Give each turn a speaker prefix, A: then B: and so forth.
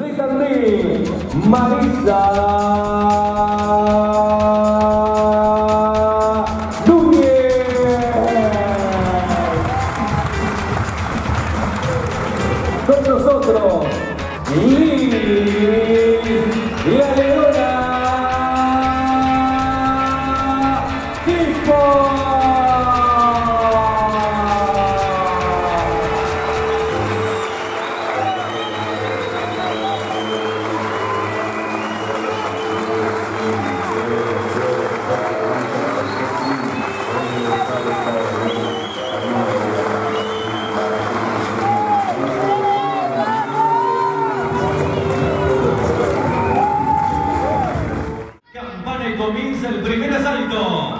A: de Marisa Núñez. Con nosotros, Liz la. comienza el primer asalto.